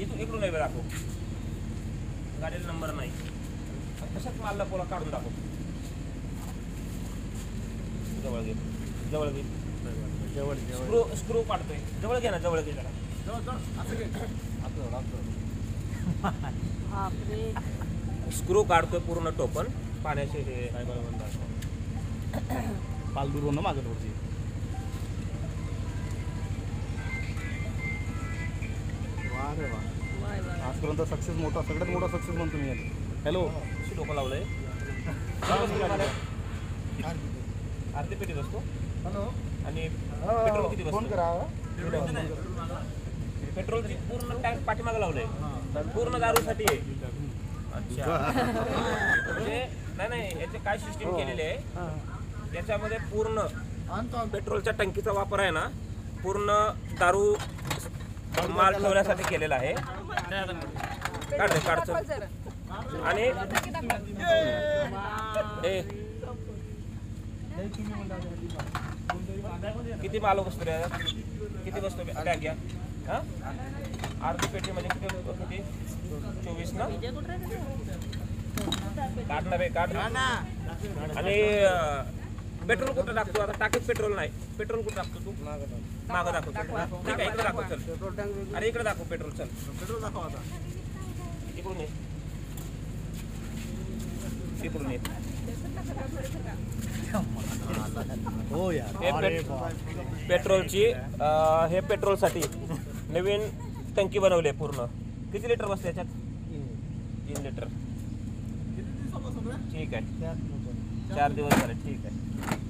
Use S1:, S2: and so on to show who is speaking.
S1: इथून इकडून नाही दाखव. गाडीला नंबर नाही. तसंच मालला पोला काढून दाखव जवळ घे. जवळ घे.
S2: जवळ जवळ.
S1: स्क्रू स्क्रू काढतोय जवळ घे ना जवळ घे जरा.
S3: बापरे.
S1: स्क्रू काढतोय पूर्ण टोपण. पाण्याचे हे
S2: काय बरोबर पाल दूर होणं मागं थोडीशी. आजपर्यंत सक्सेस मोठा सगळ्यात मोठा सक्सेस म्हणतो मी हॅलो
S1: कशी डोकं लावलंय. अर्धी पेटी बसतो
S2: हॅलो
S1: आणि पेट्रोल किती
S2: फोन करा.
S1: पेट्रोलची पूर्ण टँक पाठीमागे लावलंय. पूर्ण दारूसाठी आहे. अच्छा. म्हणजे नाही नाही याचे काय सिस्टीम केलेली आहे? याच्यामध्ये पूर्ण पेट्रोलच्या टंकीचा वापर आहे ना? पूर्ण दारू माल ठेवण्यासाठी केलेला आहे. काढले काढतो आणि किती माल बसतो रे? किती बसतो बॅग घ्या. हा? अर्धी पेटी म्हणजे किती किती? चोवीस ना? काढणार आहे बे काढ आणि पेट्रोल कुठं टाकतो? आता टाकीत पेट्रोल नाही. पेट्रोल कुठं टाकतो तू? मागं दाखव चल. ठीक आहे इकडे दाखव चल. अरे इकडे दाखव पेट्रोल चल.
S2: पेट्रोल दाखव आता.
S1: इकडून ये. इकडून ये.
S2: हो
S1: हे
S2: यार
S1: पेट- पेट्रोलची अं, हे पेट्रोलसाठी नवीन टंकी बनवली आहे पूर्ण. किती लिटर बसते याच्यात? तीन. लिटर. ठीक आहे. चार दिवस झाले ठीक आहे.